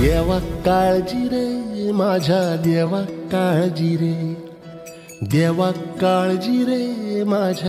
देवा काळजी रे माझ्या देवा काळजी रे. देवा काळजी रे माझ्या